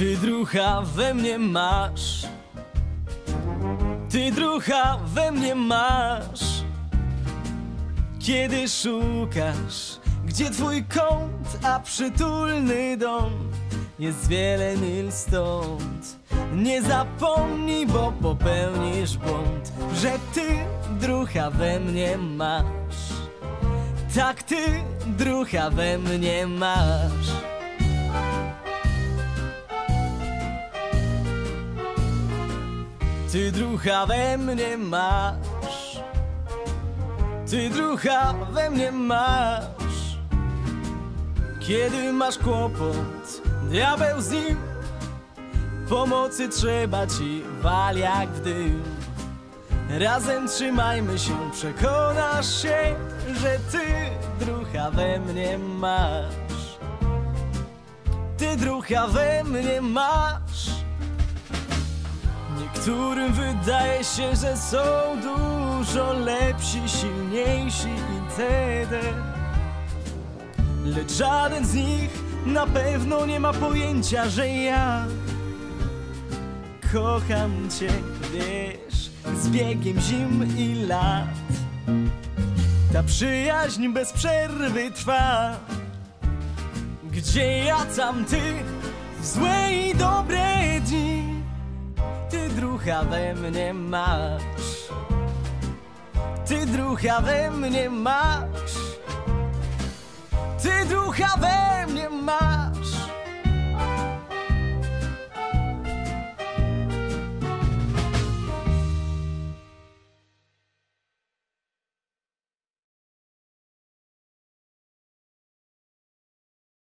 Ty drucha we mnie masz. Ty drucha we mnie masz. Kiedy szukasz Gdzie twój kąt, a przytulny dom Jest wiele mil stąd. Nie zapomnij, bo popełnisz błąd Że ty drucha we mnie masz. Tak ty drucha we mnie masz Ty drucha we mnie masz. Ty drucha we mnie masz. Kiedy masz kłopot, diabeł z nim Pomocy trzeba ci, wal jak w dym. Razem trzymajmy się, przekonasz się Że ty drucha we mnie masz. Ty drucha we mnie masz Niektórym wydaje się, że są dużo lepsi, silniejsi itd. Lecz żaden z nich na pewno nie ma pojęcia, że ja kocham cię, wiesz, z biegiem zim i lat. Ta przyjaźń bez przerwy trwa. Gdzie ja tam ty, w złe i dobre dni. druha ve mne máš. Ty druha ve mne máš. Ty druha ve mne máš.